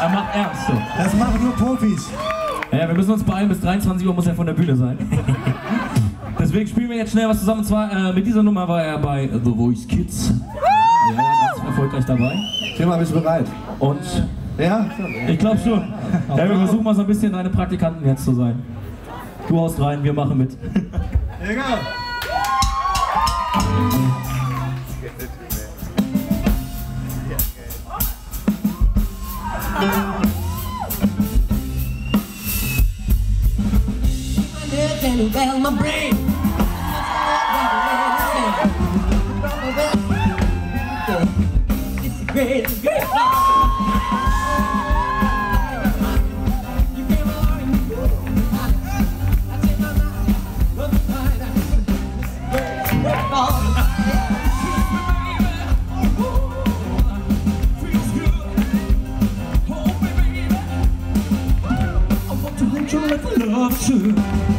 Er macht ernst. So. Das machen nur Profis. Ja, wir müssen uns beeilen, bis 23 Uhr muss er von der Bühne sein. Deswegen spielen wir jetzt schnell was zusammen. Und zwar äh, mit dieser Nummer war er bei The Voice Kids. Ja, ganz erfolgreich dabei. Thema, bist du bereit? Und Ja? ich glaube schon. Ja, wir versuchen mal so ein bisschen deine Praktikanten jetzt zu sein. Du haust rein, wir machen mit. Egal. And well my brain. It's great, great Love to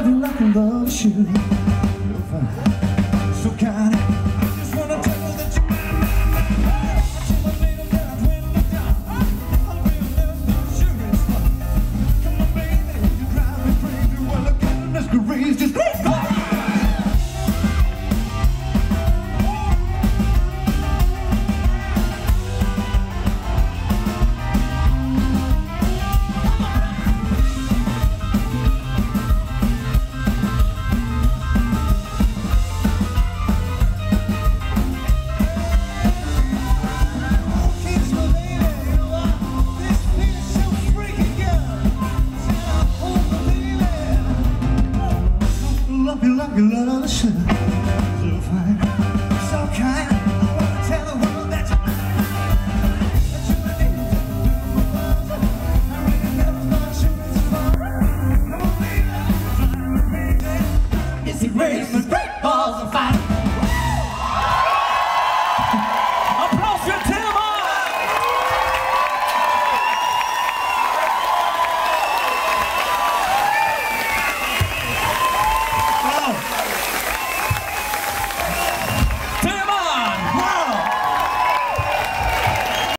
Love you like I love you. 是